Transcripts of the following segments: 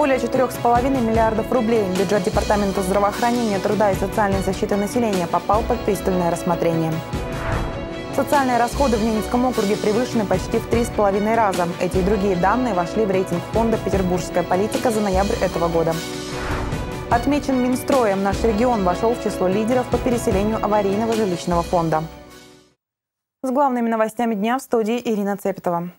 Более 4,5 миллиардов рублей бюджет Департамента здравоохранения, труда и социальной защиты населения попал под пристальное рассмотрение. Социальные расходы в Ненецком округе превышены почти в три с половиной раза. Эти и другие данные вошли в рейтинг фонда «Петербургская политика» за ноябрь этого года. Отмечен Минстроем, наш регион вошел в число лидеров по переселению аварийного жилищного фонда. С главными новостями дня в студии Ирина Цепетова.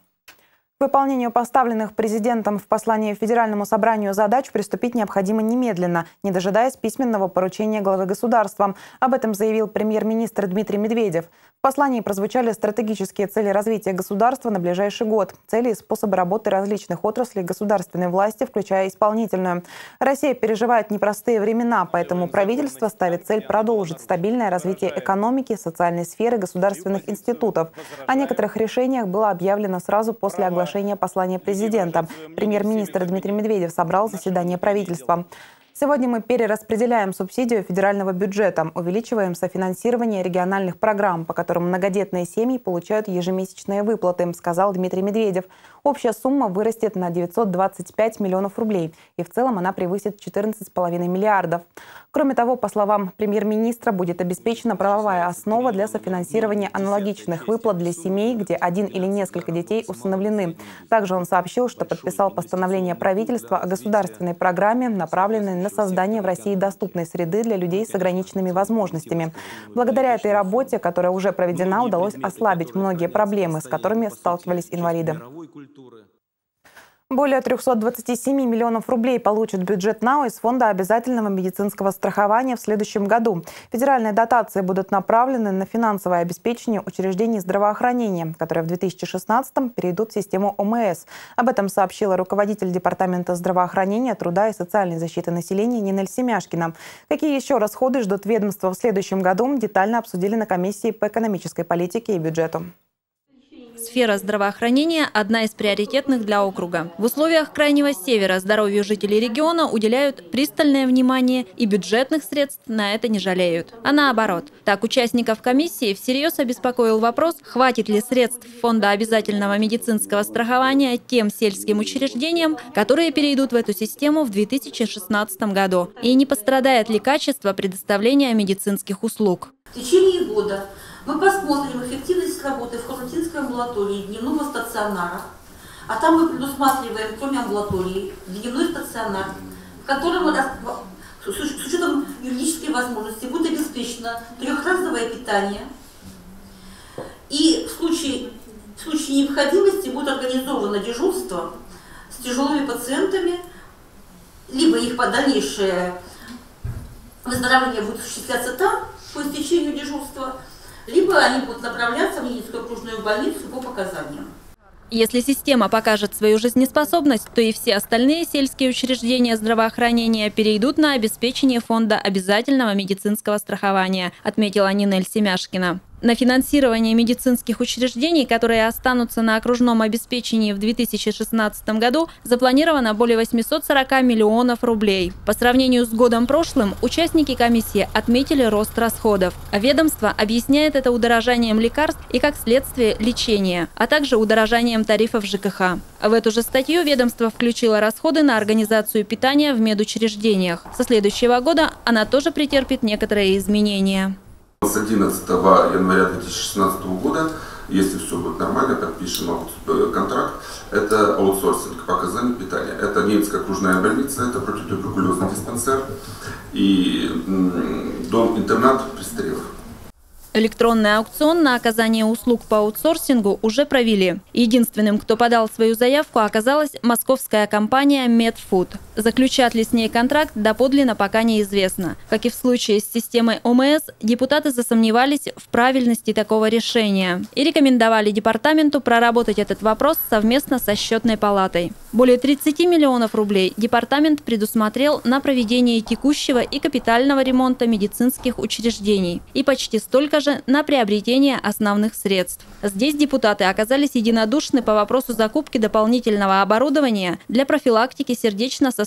К выполнению поставленных президентом в послании Федеральному собранию задач приступить необходимо немедленно, не дожидаясь письменного поручения главы государства. Об этом заявил премьер-министр Дмитрий Медведев. В послании прозвучали стратегические цели развития государства на ближайший год, цели и способы работы различных отраслей государственной власти, включая исполнительную. Россия переживает непростые времена, поэтому правительство ставит цель продолжить стабильное развитие экономики, социальной сферы, государственных институтов. О некоторых решениях было объявлено сразу после оглашения послания президента. Премьер-министр Дмитрий Медведев собрал заседание правительства. Сегодня мы перераспределяем субсидию федерального бюджета, увеличиваем софинансирование региональных программ, по которым многодетные семьи получают ежемесячные выплаты, сказал Дмитрий Медведев. Общая сумма вырастет на 925 миллионов рублей, и в целом она превысит 14,5 миллиардов. Кроме того, по словам премьер-министра, будет обеспечена правовая основа для софинансирования аналогичных выплат для семей, где один или несколько детей усыновлены. Также он сообщил, что подписал постановление правительства о государственной программе, направленной на создание в России доступной среды для людей с ограниченными возможностями. Благодаря этой работе, которая уже проведена, удалось ослабить многие проблемы, с которыми сталкивались инвалиды. Более 327 миллионов рублей получит бюджет НАО из Фонда обязательного медицинского страхования в следующем году. Федеральные дотации будут направлены на финансовое обеспечение учреждений здравоохранения, которые в 2016 перейдут в систему ОМС. Об этом сообщила руководитель Департамента здравоохранения, труда и социальной защиты населения Нинель Семяшкина. Какие еще расходы ждут ведомства в следующем году, детально обсудили на комиссии по экономической политике и бюджету. Сфера здравоохранения – одна из приоритетных для округа. В условиях Крайнего Севера здоровью жителей региона уделяют пристальное внимание и бюджетных средств на это не жалеют. А наоборот. Так, участников комиссии всерьез обеспокоил вопрос, хватит ли средств Фонда обязательного медицинского страхования тем сельским учреждениям, которые перейдут в эту систему в 2016 году, и не пострадает ли качество предоставления медицинских услуг. В течение года мы посмотрим эффективность работы в Хохотинской амбулатории дневного стационара, а там мы предусматриваем, кроме амбулатории, дневной стационар, в котором с учетом юридической возможности будет обеспечено трехразовое питание, и в случае, в случае необходимости будет организовано дежурство с тяжелыми пациентами, либо их дальнейшее выздоровление будет осуществляться там, по истечению дежурства, либо они будут направляться в медицинскую окружную больницу по показаниям. Если система покажет свою жизнеспособность, то и все остальные сельские учреждения здравоохранения перейдут на обеспечение фонда обязательного медицинского страхования, отметила Нинель Семяшкина. На финансирование медицинских учреждений, которые останутся на окружном обеспечении в 2016 году, запланировано более 840 миллионов рублей. По сравнению с годом прошлым, участники комиссии отметили рост расходов. Ведомство объясняет это удорожанием лекарств и, как следствие, лечения, а также удорожанием тарифов ЖКХ. В эту же статью ведомство включило расходы на организацию питания в медучреждениях. Со следующего года она тоже претерпит некоторые изменения. С 11 января 2016 года, если все будет нормально, подпишем э, контракт, это аутсорсинг по оказанию питания. Это Ненецкая окружная больница, это противотуберкулезный диспансер и дом-интернат престарелых. Электронный аукцион на оказание услуг по аутсорсингу уже провели. Единственным, кто подал свою заявку, оказалась московская компания Medfood. Заключат ли с ней контракт, доподлинно пока неизвестно. Как и в случае с системой ОМС, депутаты засомневались в правильности такого решения и рекомендовали департаменту проработать этот вопрос совместно со счетной палатой. Более 30 миллионов рублей департамент предусмотрел на проведение текущего и капитального ремонта медицинских учреждений и почти столько же на приобретение основных средств. Здесь депутаты оказались единодушны по вопросу закупки дополнительного оборудования для профилактики сердечно-сосудистых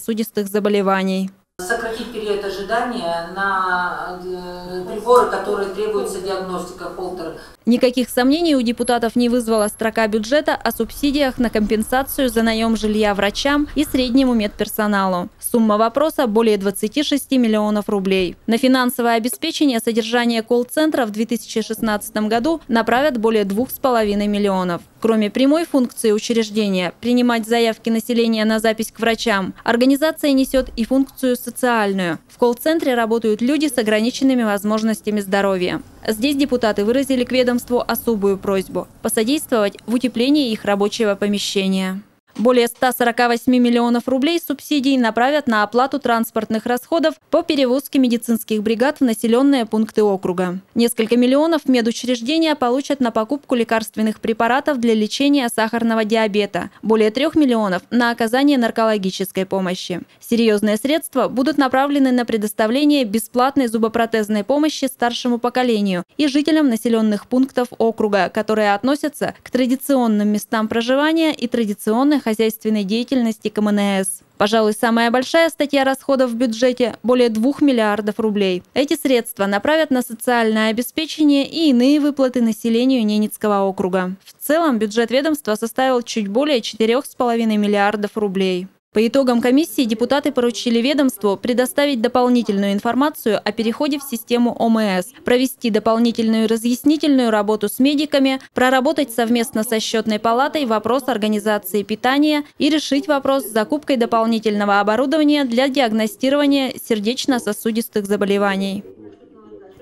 заболеваний. Сократить период ожидания на э, приборы, которые требуются диагностика Холтер. Никаких сомнений у депутатов не вызвала строка бюджета о субсидиях на компенсацию за наем жилья врачам и среднему медперсоналу. Сумма вопроса – более 26 миллионов рублей. На финансовое обеспечение содержания колл-центра в 2016 году направят более 2,5 миллионов. Кроме прямой функции учреждения – принимать заявки населения на запись к врачам, организация несет и функцию социальную. В колл-центре работают люди с ограниченными возможностями здоровья. Здесь депутаты выразили к ведомству особую просьбу – посодействовать в утеплении их рабочего помещения. Более 148 миллионов рублей субсидий направят на оплату транспортных расходов по перевозке медицинских бригад в населенные пункты округа. Несколько миллионов медучреждения получат на покупку лекарственных препаратов для лечения сахарного диабета. Более трех миллионов – на оказание наркологической помощи. Серьезные средства будут направлены на предоставление бесплатной зубопротезной помощи старшему поколению и жителям населенных пунктов округа, которые относятся к традиционным местам проживания и традиционных хозяйственной деятельности КМНС. Пожалуй, самая большая статья расходов в бюджете – более 2 миллиардов рублей. Эти средства направят на социальное обеспечение и иные выплаты населению Ненецкого округа. В целом бюджет ведомства составил чуть более 4,5 миллиардов рублей. По итогам комиссии депутаты поручили ведомству предоставить дополнительную информацию о переходе в систему ОМС, провести дополнительную разъяснительную работу с медиками, проработать совместно со счетной палатой вопрос организации питания и решить вопрос с закупкой дополнительного оборудования для диагностирования сердечно-сосудистых заболеваний.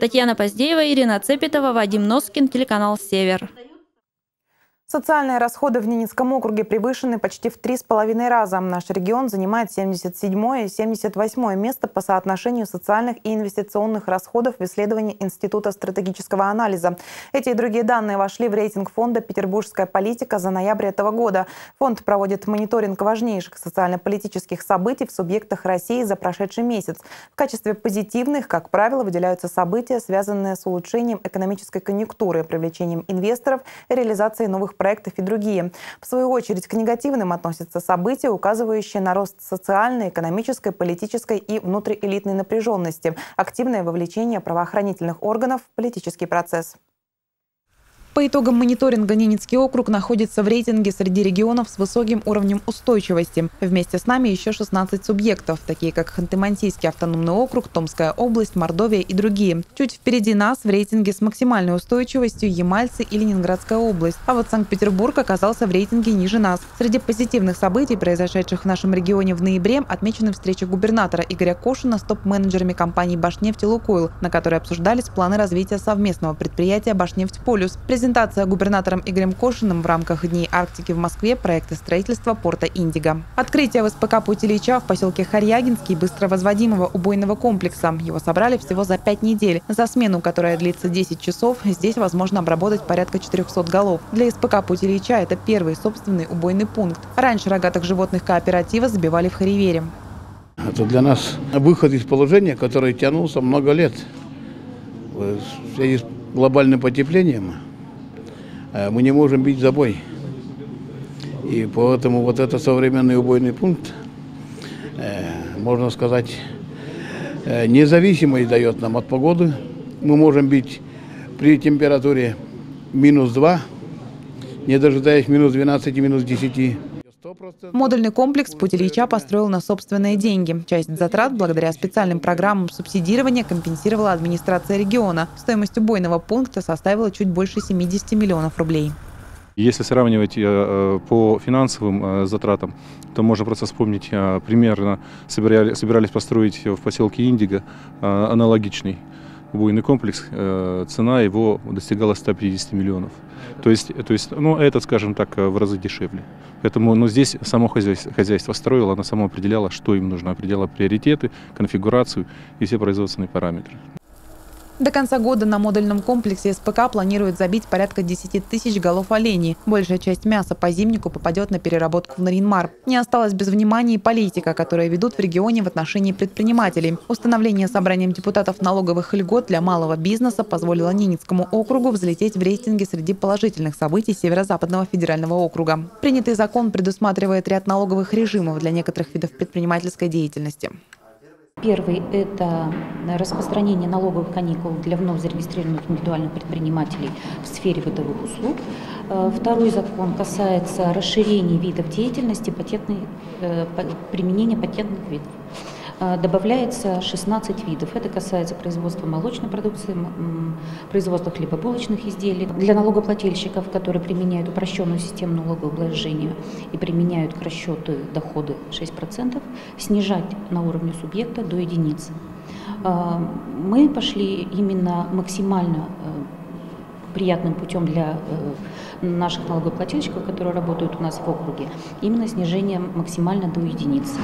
Татьяна Поздеева, Ирина Цепетова, Вадим Носкин, телеканал «Север». Социальные расходы в Ненецком округе превышены почти в три с половиной раза. Наш регион занимает 77 и 78 место по соотношению социальных и инвестиционных расходов в исследовании Института стратегического анализа. Эти и другие данные вошли в рейтинг фонда «Петербургская политика» за ноябрь этого года. Фонд проводит мониторинг важнейших социально-политических событий в субъектах России за прошедший месяц. В качестве позитивных, как правило, выделяются события, связанные с улучшением экономической конъюнктуры, привлечением инвесторов и реализацией новых проектов и другие. В свою очередь к негативным относятся события, указывающие на рост социальной, экономической, политической и внутриэлитной напряженности, активное вовлечение правоохранительных органов в политический процесс. По итогам мониторинга Ненецкий округ находится в рейтинге среди регионов с высоким уровнем устойчивости. Вместе с нами еще 16 субъектов, такие как Ханты-Мансийский автономный округ, Томская область, Мордовия и другие. Чуть впереди нас в рейтинге с максимальной устойчивостью Ямальцы и Ленинградская область. А вот Санкт-Петербург оказался в рейтинге ниже нас. Среди позитивных событий, произошедших в нашем регионе в ноябре, отмечены встреча губернатора Игоря Кошина с топ-менеджерами компании «Башнефть» и «Лукойл», на которой обсуждались планы развития совместного предприятия «Башнефть Полюс». Презентация губернатором Игорем Кошиным в рамках Дней Арктики в Москве проекта строительства порта Индиго. Открытие в СПК «Путь Ильича» в поселке Харьягинский быстро возводимого убойного комплекса. Его собрали всего за пять недель. За смену, которая длится 10 часов, здесь возможно обработать порядка 400 голов. Для СПК «Путь Ильича» это первый собственный убойный пункт. Раньше рогатых животных кооператива забивали в Харивере. Это для нас выход из положения, которое тянулся много лет. В связи с глобальным потеплением Э, мы не можем бить забой. И поэтому вот этот современный убойный пункт, э, можно сказать, э, независимость дает нам от погоды. Мы можем бить при температуре минус 2, не дожидаясь минус 12 и минус 10. Модульный комплекс «Путь Ильича» построил на собственные деньги. Часть затрат благодаря специальным программам субсидирования компенсировала администрация региона. Стоимость убойного пункта составила чуть больше 70 миллионов рублей. Если сравнивать э, э, по финансовым э, затратам, то можно просто вспомнить, примерно собирались построить в поселке Индиго аналогичный убойный комплекс, цена его достигала 150 миллионов. То есть, то есть ну, этот, скажем так, в разы дешевле. Поэтому ну, здесь само хозяйство, хозяйство строило, оно само определяло, что им нужно, определяло приоритеты, конфигурацию и все производственные параметры. До конца года на модульном комплексе СПК планируют забить порядка 10 тысяч голов оленей. Большая часть мяса по зимнику попадет на переработку в Наринмар. Не осталось без внимания и политика, которая ведут в регионе в отношении предпринимателей. Установление собранием депутатов налоговых льгот для малого бизнеса позволило Ненецкому округу взлететь в рейтинге среди положительных событий Северо-Западного федерального округа. Принятый закон предусматривает ряд налоговых режимов для некоторых видов предпринимательской деятельности. Первый – это распространение налоговых каникул для вновь зарегистрированных индивидуальных предпринимателей в сфере бытовых услуг. Э, второй закон касается расширения видов деятельности, патентной, э, применения патентных видов. Э, добавляется 16 видов. Это касается производства молочной продукции, производства хлебобулочных изделий. Для налогоплательщиков, которые применяют упрощенную систему налогообложения и применяют к расчету доходы 6%, снижать на уровне субъекта до единицы. Э, мы пошли именно максимально э, приятным путем для наших налогоплательщиков, которые работают у нас в округе, именно снижение максимально до единицы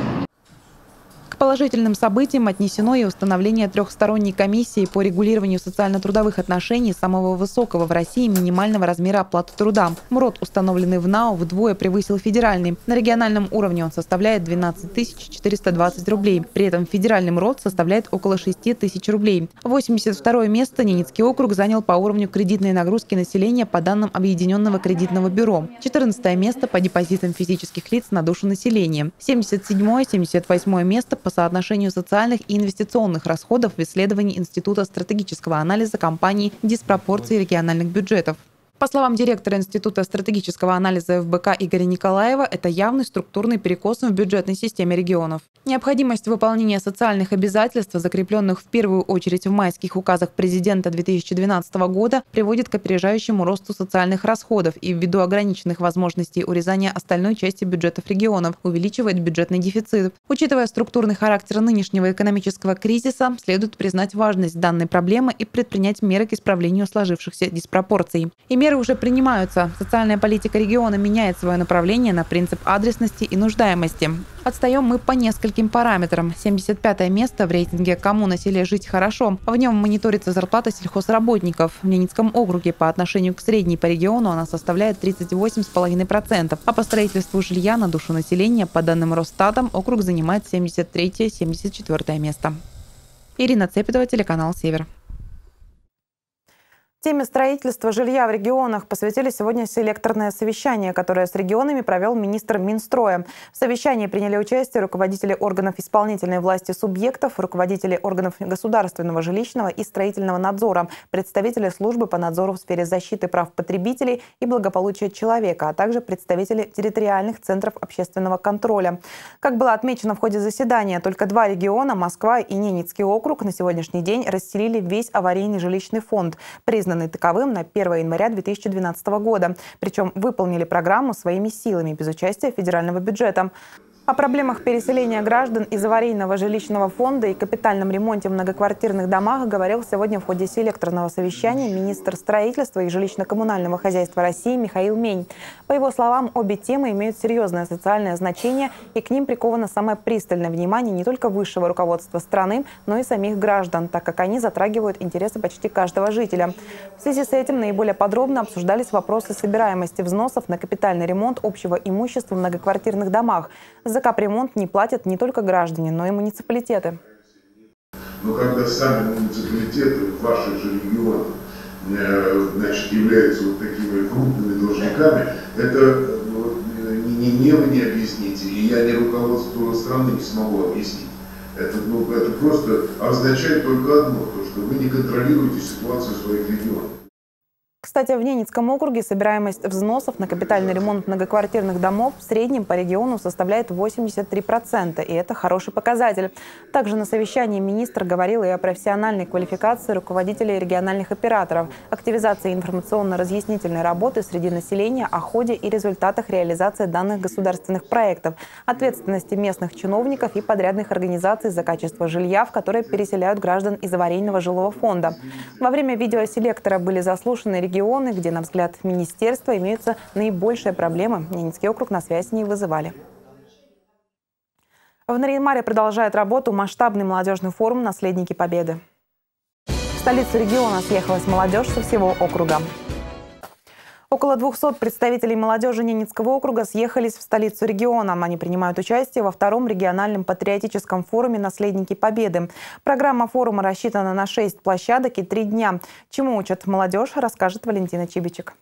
положительным событиям отнесено и установление трехсторонней комиссии по регулированию социально-трудовых отношений самого высокого в России минимального размера оплаты труда. МРОД, установленный в НАО, вдвое превысил федеральный. На региональном уровне он составляет 12 420 рублей. При этом федеральный МРОД составляет около 6 тысяч рублей. 82 место Ненецкий округ занял по уровню кредитной нагрузки населения по данным Объединенного кредитного бюро. 14 место по депозитам физических лиц на душу населения. 77-78 место по по соотношению социальных и инвестиционных расходов в исследовании Института стратегического анализа компаний диспропорции региональных бюджетов. По словам директора Института стратегического анализа ФБК Игоря Николаева, это явный структурный перекос в бюджетной системе регионов. Необходимость выполнения социальных обязательств, закрепленных в первую очередь в майских указах президента 2012 года, приводит к опережающему росту социальных расходов и ввиду ограниченных возможностей урезания остальной части бюджетов регионов увеличивает бюджетный дефицит. Учитывая структурный характер нынешнего экономического кризиса, следует признать важность данной проблемы и предпринять меры к исправлению сложившихся диспропорций. Меры уже принимаются. Социальная политика региона меняет свое направление на принцип адресности и нуждаемости. Отстаем мы по нескольким параметрам. 75 место в рейтинге «Кому на селе жить хорошо». В нем мониторится зарплата сельхозработников. В Ленинском округе по отношению к средней по региону она составляет 38,5%. А по строительству жилья на душу населения, по данным Росстатом, округ занимает 73-74 место. Ирина Цепетова, телеканал «Север». Теме строительства жилья в регионах посвятили сегодня селекторное совещание, которое с регионами провел министр Минстроя. В совещании приняли участие руководители органов исполнительной власти субъектов, руководители органов государственного жилищного и строительного надзора, представители службы по надзору в сфере защиты прав потребителей и благополучия человека, а также представители территориальных центров общественного контроля. Как было отмечено в ходе заседания, только два региона, Москва и Ненецкий округ, на сегодняшний день расселили весь аварийный жилищный фонд. Признан признанный таковым на 1 января 2012 года. Причем выполнили программу своими силами, без участия федерального бюджета. О проблемах переселения граждан из аварийного жилищного фонда и капитальном ремонте в многоквартирных домах говорил сегодня в ходе селекторного совещания министр строительства и жилищно-коммунального хозяйства России Михаил Мень. По его словам, обе темы имеют серьезное социальное значение, и к ним приковано самое пристальное внимание не только высшего руководства страны, но и самих граждан, так как они затрагивают интересы почти каждого жителя. В связи с этим наиболее подробно обсуждались вопросы собираемости взносов на капитальный ремонт общего имущества в многоквартирных домах – за капремонт не платят не только граждане, но и муниципалитеты. Но когда сами муниципалитеты ваших же регионах э, значит, являются вот такими крупными должниками, это вот, не, не вы не объясните, и я не руководство страны не смогу объяснить. Это, ну, это просто означает только одно, то, что вы не контролируете ситуацию в своих регионах. Кстати, в Ненецком округе собираемость взносов на капитальный ремонт многоквартирных домов в среднем по региону составляет 83%, и это хороший показатель. Также на совещании министр говорил и о профессиональной квалификации руководителей региональных операторов, активизации информационно-разъяснительной работы среди населения о ходе и результатах реализации данных государственных проектов, ответственности местных чиновников и подрядных организаций за качество жилья, в которое переселяют граждан из аварийного жилого фонда. Во время видеоселектора были заслушаны регионы, где, на взгляд министерства, имеются наибольшие проблемы. Ненецкий округ на связь не вызывали. В Нарьинмаре продолжает работу масштабный молодежный форум «Наследники Победы». В столицу региона съехалась молодежь со всего округа. Около 200 представителей молодежи Ненецкого округа съехались в столицу региона. Они принимают участие во втором региональном патриотическом форуме «Наследники Победы». Программа форума рассчитана на 6 площадок и 3 дня. Чему учат молодежь, расскажет Валентина Чибичек.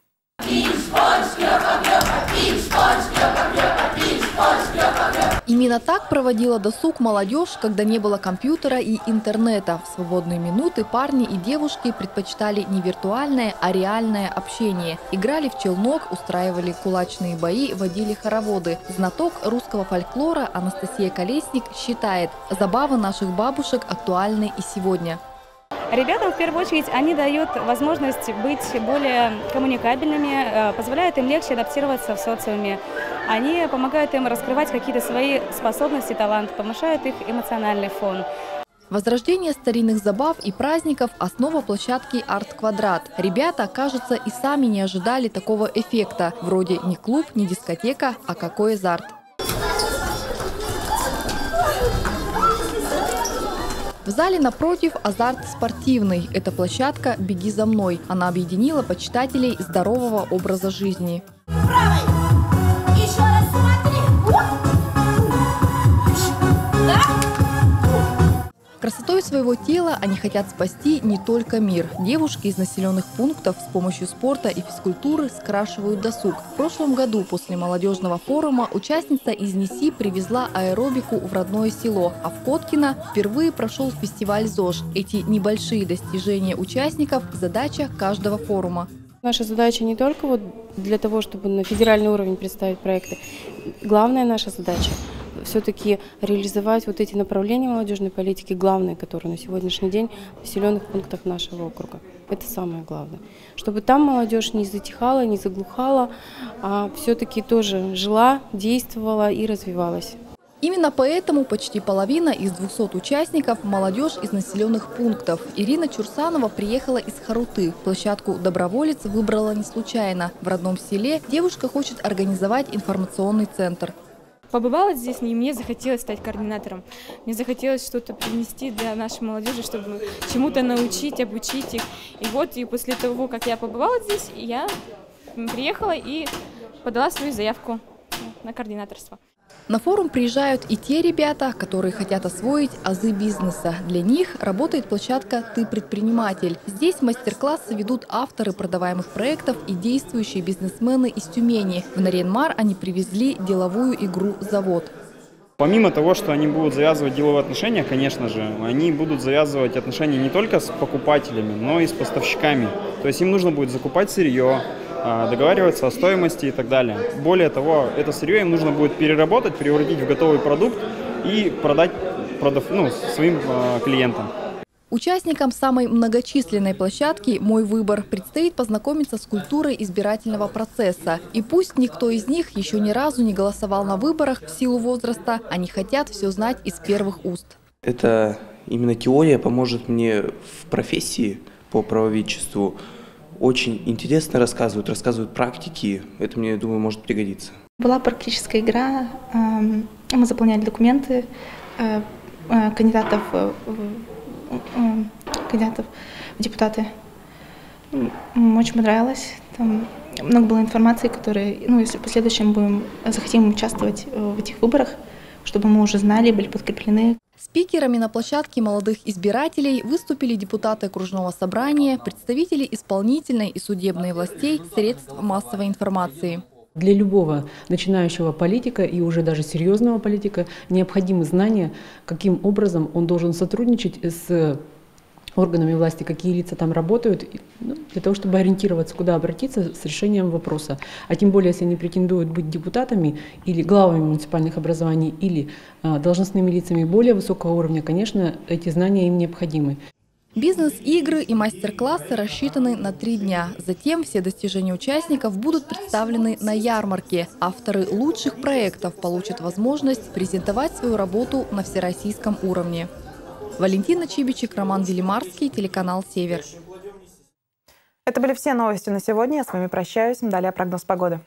Именно так проводила досуг молодежь, когда не было компьютера и интернета. В свободные минуты парни и девушки предпочитали не виртуальное, а реальное общение. Играли в челнок, устраивали кулачные бои, водили хороводы. Знаток русского фольклора Анастасия Колесник считает, забавы наших бабушек актуальны и сегодня. Ребятам, в первую очередь, они дают возможность быть более коммуникабельными, э, позволяют им легче адаптироваться в социуме. Они помогают им раскрывать какие-то свои способности, таланты, повышают их эмоциональный фон. Возрождение старинных забав и праздников – основа площадки «Арт-квадрат». Ребята, кажется, и сами не ожидали такого эффекта. Вроде не клуб, не дискотека, а какой азарт. В зале напротив азарт спортивный. Это площадка «Беги за мной». Она объединила почитателей здорового образа жизни. Правой! Красотой своего тела они хотят спасти не только мир. Девушки из населенных пунктов с помощью спорта и физкультуры скрашивают досуг. В прошлом году после молодежного форума участница из НИСИ привезла аэробику в родное село, а в Коткино впервые прошел фестиваль ЗОЖ. Эти небольшие достижения участников – задача каждого форума. Наша задача не только вот для того, чтобы на федеральный уровень представить проекты. Главная наша задача – все-таки реализовать вот эти направления молодежной политики, главные, которые на сегодняшний день в населенных пунктах нашего округа. Это самое главное. Чтобы там молодежь не затихала, не заглухала, а все-таки тоже жила, действовала и развивалась. Именно поэтому почти половина из 200 участников – молодежь из населенных пунктов. Ирина Чурсанова приехала из Харуты. Площадку «Доброволец» выбрала не случайно. В родном селе девушка хочет организовать информационный центр. Побывала здесь, и мне захотелось стать координатором. Мне захотелось что-то принести для нашей молодежи, чтобы чему-то научить, обучить их. И вот, и после того, как я побывала здесь, я приехала и подала свою заявку на координаторство. На форум приезжают и те ребята, которые хотят освоить азы бизнеса. Для них работает площадка «Ты предприниматель». Здесь мастер-классы ведут авторы продаваемых проектов и действующие бизнесмены из Тюмени. В Наренмар они привезли деловую игру «Завод». Помимо того, что они будут завязывать деловые отношения, конечно же, они будут завязывать отношения не только с покупателями, но и с поставщиками. То есть им нужно будет закупать сырье, договариваться о стоимости и так далее. Более того, это сырье им нужно будет переработать, превратить в готовый продукт и продать продав, ну, своим э, клиентам. Участникам самой многочисленной площадки «Мой выбор» предстоит познакомиться с культурой избирательного процесса. И пусть никто из них еще ни разу не голосовал на выборах в силу возраста, они хотят все знать из первых уст. Это именно теория поможет мне в профессии по правоведчеству очень интересно рассказывают, рассказывают практики. Это мне, думаю, может пригодиться. Была практическая игра. Эм, мы заполняли документы э, э, кандидатов, кандидатов в депутаты. Очень понравилось. Там много было информации, которые, ну, если в последующем будем захотим участвовать э, в этих выборах, чтобы мы уже знали, были подкреплены. Спикерами на площадке молодых избирателей выступили депутаты окружного собрания, представители исполнительной и судебной властей, средств массовой информации. Для любого начинающего политика и уже даже серьезного политика необходимы знания, каким образом он должен сотрудничать с органами власти, какие лица там работают, ну, для того, чтобы ориентироваться, куда обратиться с решением вопроса. А тем более, если они претендуют быть депутатами или главами муниципальных образований, или а, должностными лицами более высокого уровня, конечно, эти знания им необходимы. Бизнес-игры и мастер-классы рассчитаны на три дня. Затем все достижения участников будут представлены на ярмарке. Авторы лучших проектов получат возможность презентовать свою работу на всероссийском уровне. Валентина Чибичек, Роман Велимарский, телеканал «Север». Это были все новости на сегодня. Я с вами прощаюсь. Далее прогноз погоды.